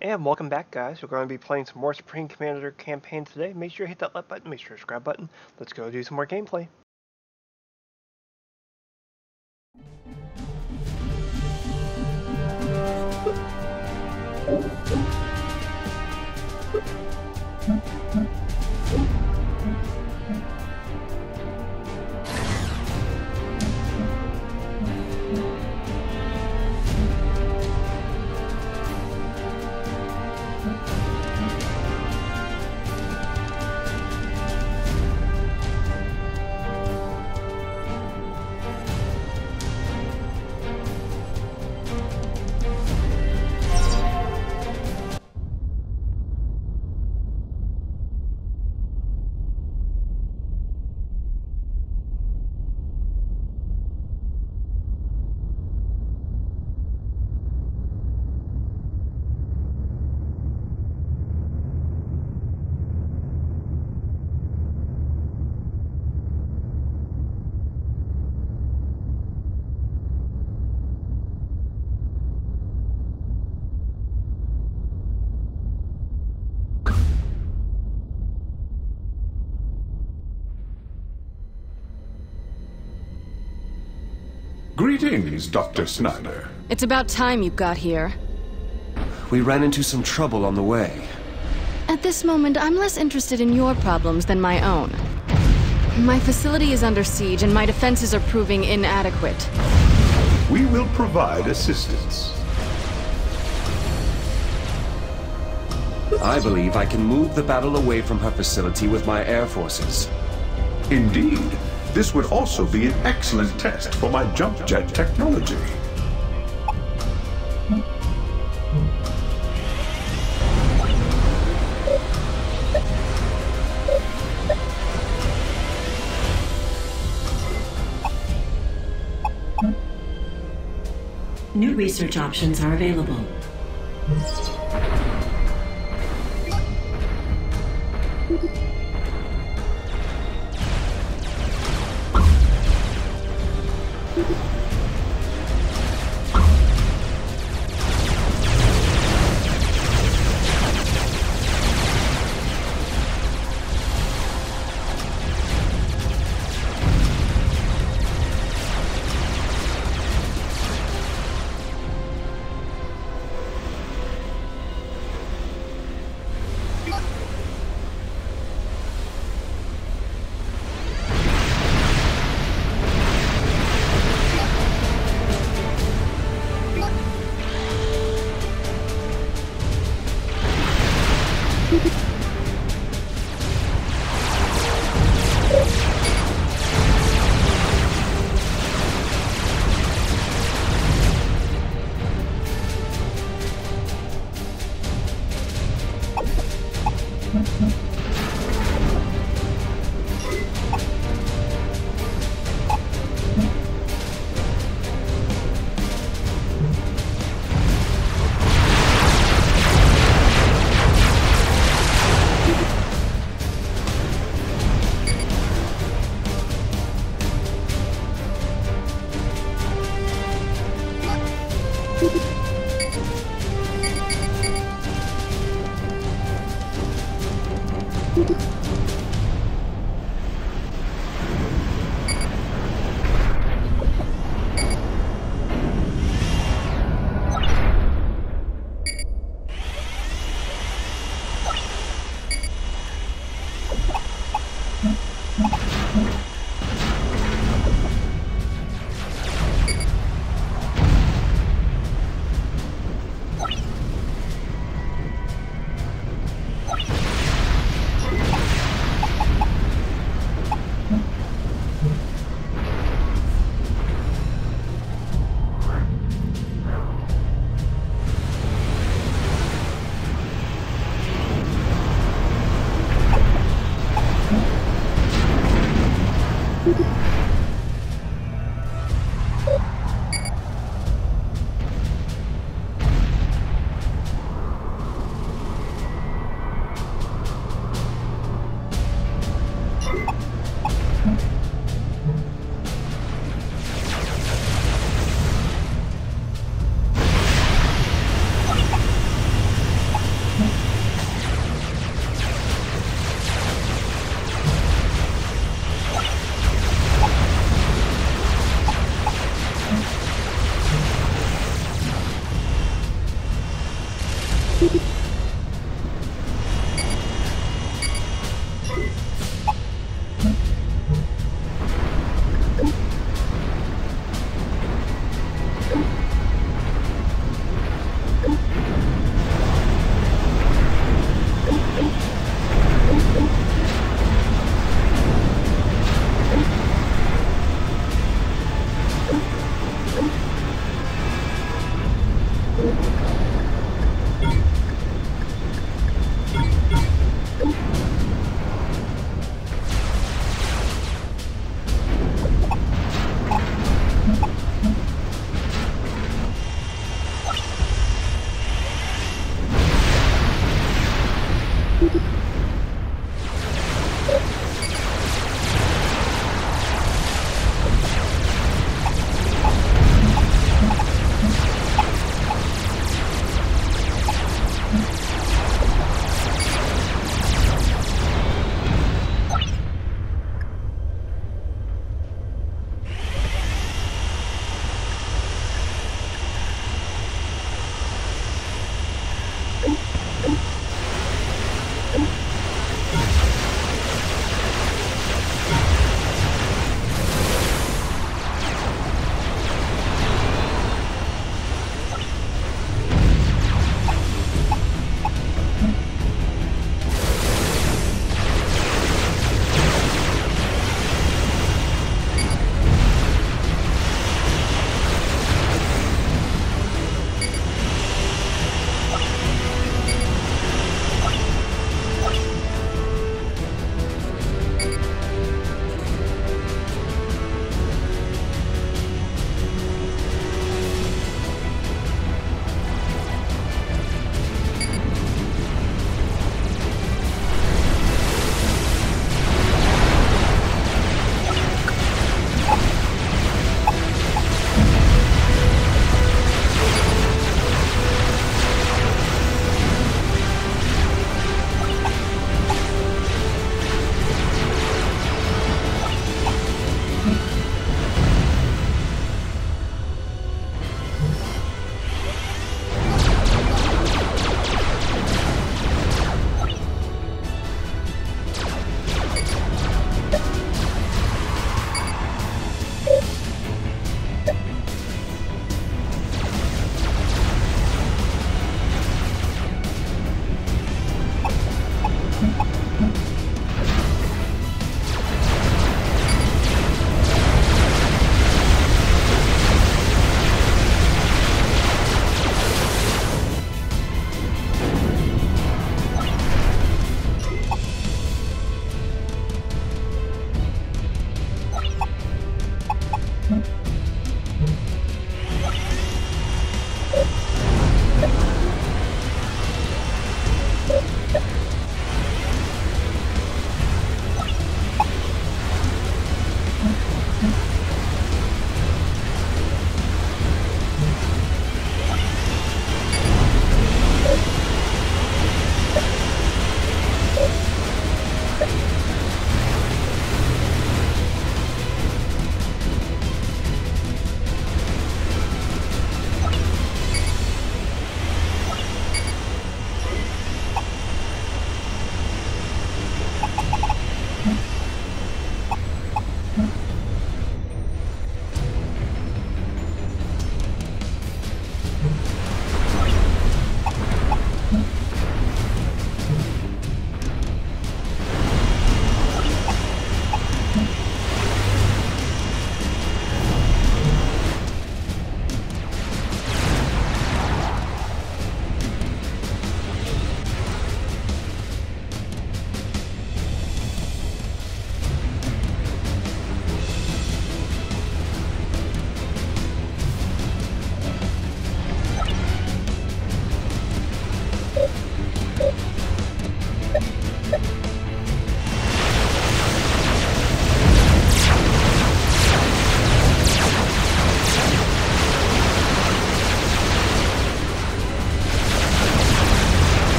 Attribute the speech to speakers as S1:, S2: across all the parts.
S1: And welcome back, guys. We're going to be playing some more Supreme Commander campaign today. Make sure you hit that like button, make sure to subscribe button. Let's go do some more gameplay.
S2: Greetings, Dr. Snyder.
S3: It's about time you got here.
S4: We ran into some trouble on the way.
S3: At this moment, I'm less interested in your problems than my own. My facility is under siege and my defenses are proving inadequate.
S2: We will provide assistance.
S4: I believe I can move the battle away from her facility with my air forces.
S2: Indeed, this would also be an excellent test for my jump jet technology.
S5: New research options are available.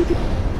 S4: Illuminate are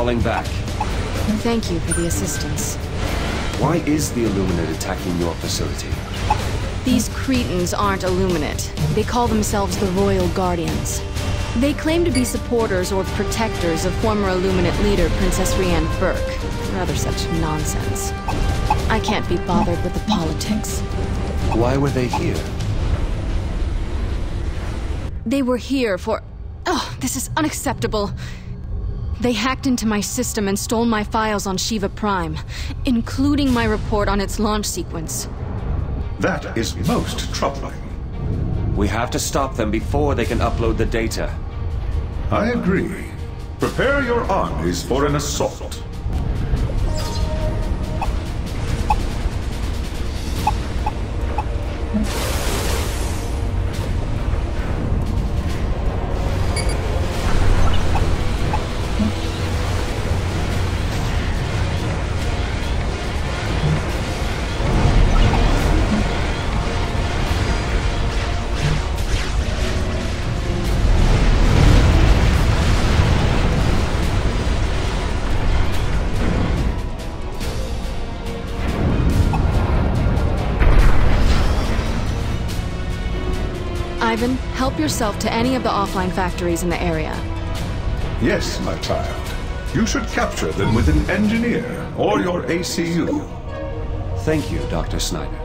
S4: falling back.
S3: Thank you for the assistance.
S4: Why is the Illuminate attacking your facility?
S3: These Cretans aren't Illuminate. They call themselves the Royal Guardians. They claim to be supporters or protectors of former Illuminate leader Princess Rhianne Burke. Rather such nonsense. I can't be bothered with the politics.
S4: Why were they here?
S3: They were here for... Oh, this is unacceptable. They hacked into my system and stole my files on Shiva Prime, including my report on its launch sequence.
S2: That is most troubling.
S4: We have to stop them before they can upload the data.
S2: I agree. Prepare your armies for an assault.
S3: Yourself to any of the offline factories in the area.
S2: Yes, my child. You should capture them with an engineer or your ACU.
S4: Thank you, Dr. Snyder.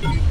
S4: you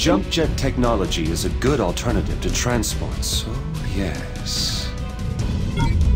S4: Jump jet technology is a good alternative to transport, so oh, yes.
S2: Yes,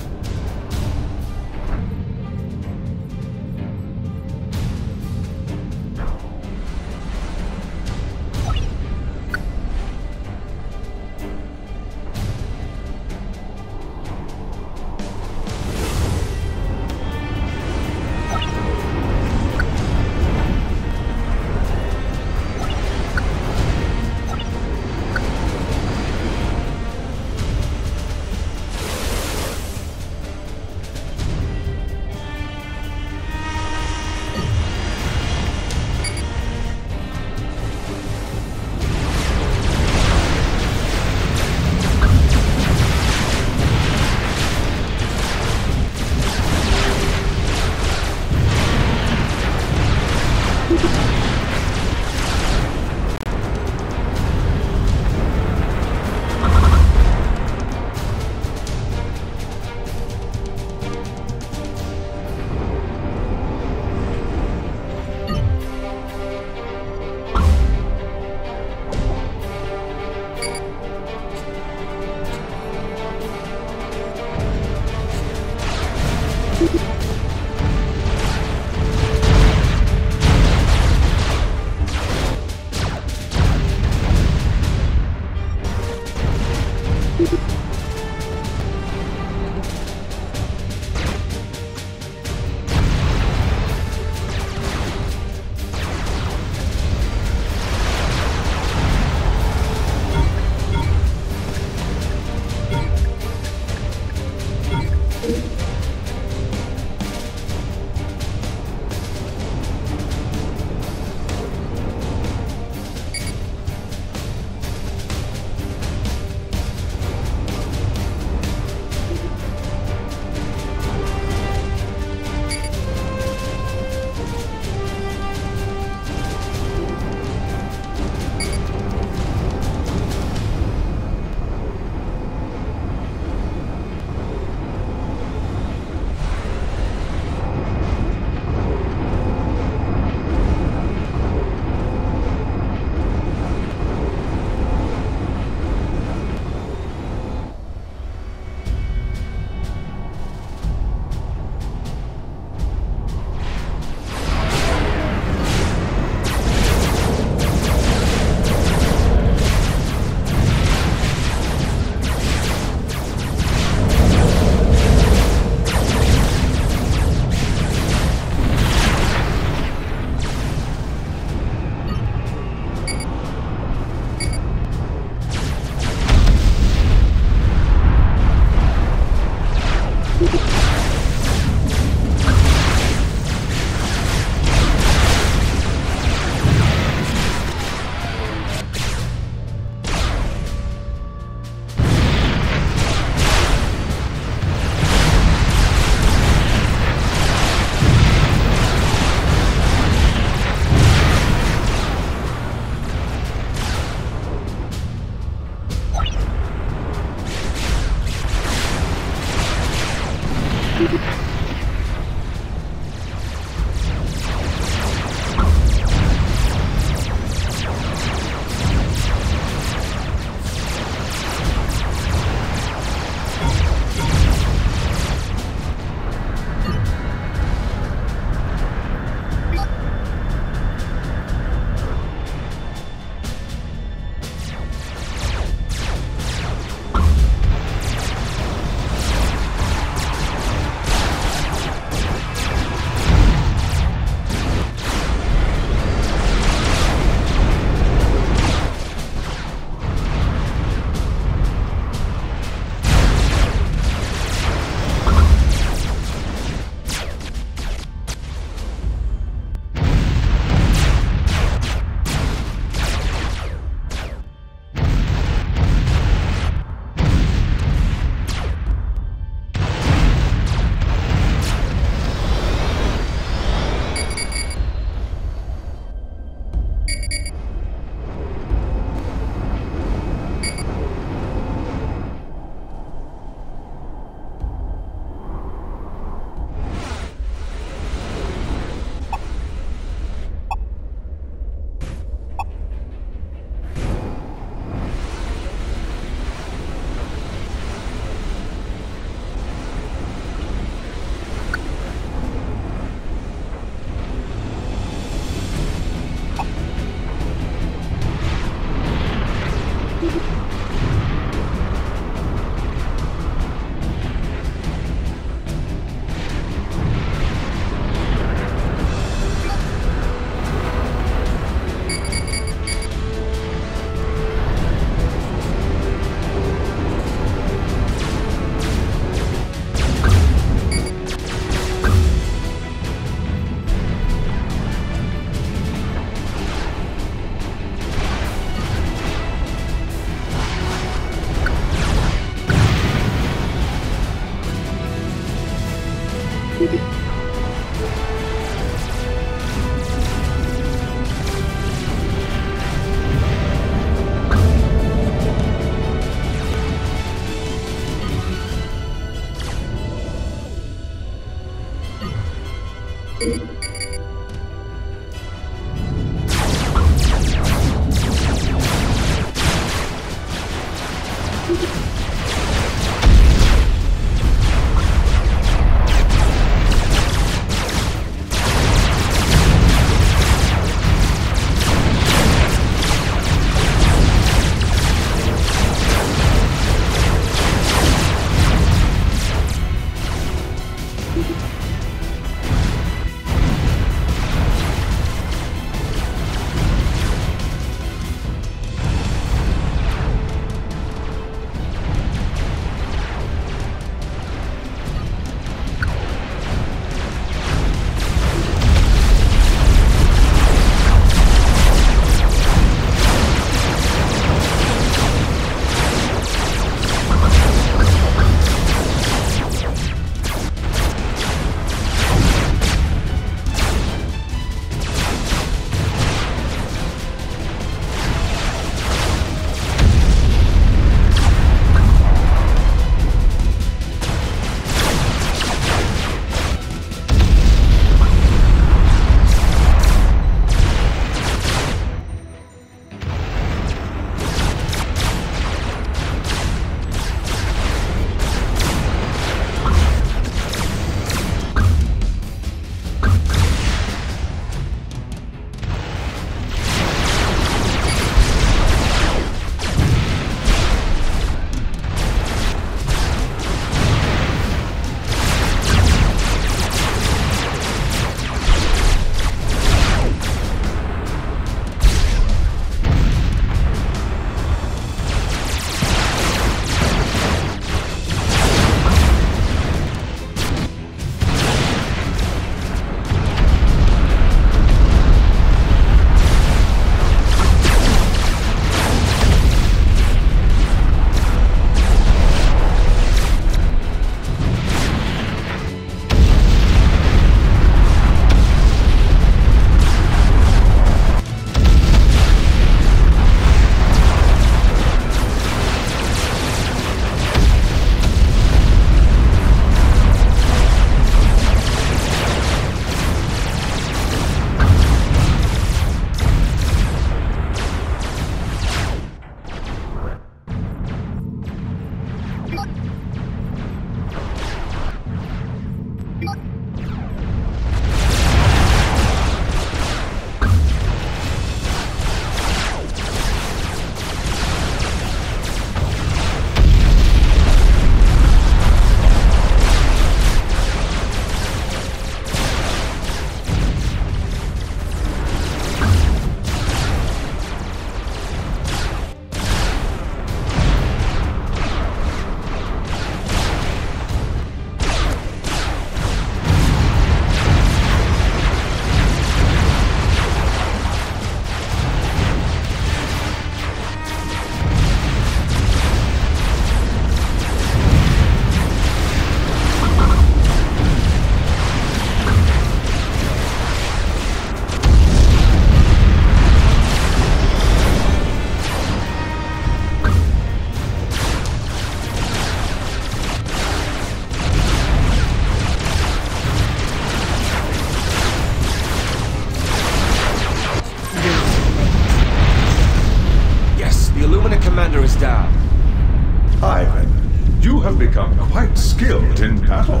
S2: become quite skilled in battle.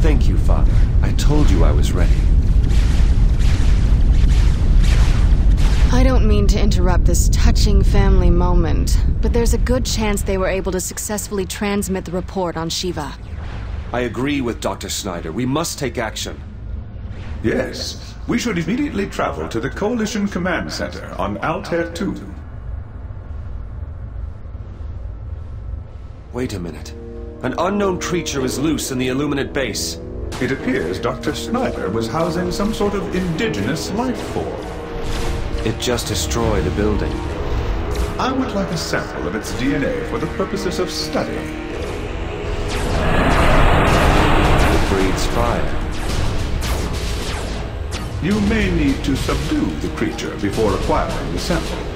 S4: Thank you, Father. I told you I was ready.
S3: I don't mean to interrupt this touching family moment, but there's a good chance they were able to successfully transmit the report on Shiva.
S4: I agree with Dr. Snyder. We must take action.
S2: Yes, we should immediately travel to the Coalition Command Center on Altair 2.
S4: Wait a minute. An unknown creature is loose in the Illuminate base.
S2: It appears Dr. Snyder was housing some sort of indigenous life form.
S4: It just destroyed a building.
S2: I would like a sample of its DNA for the purposes of study.
S4: It breathes fire.
S2: You may need to subdue the creature before acquiring the sample.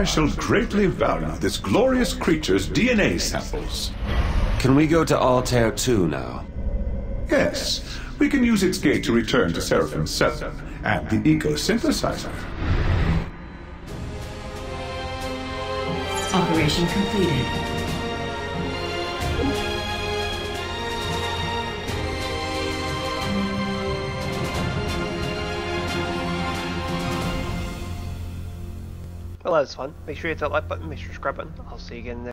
S2: I shall greatly value this glorious creature's DNA samples.
S4: Can we go to Altair 2 now?
S2: Yes, we can use its gate to return to Seraphim 7 and the Eco Synthesizer.
S5: Operation completed.
S1: Was fun. Make sure you hit that like button, make sure you subscribe button. I'll see you again next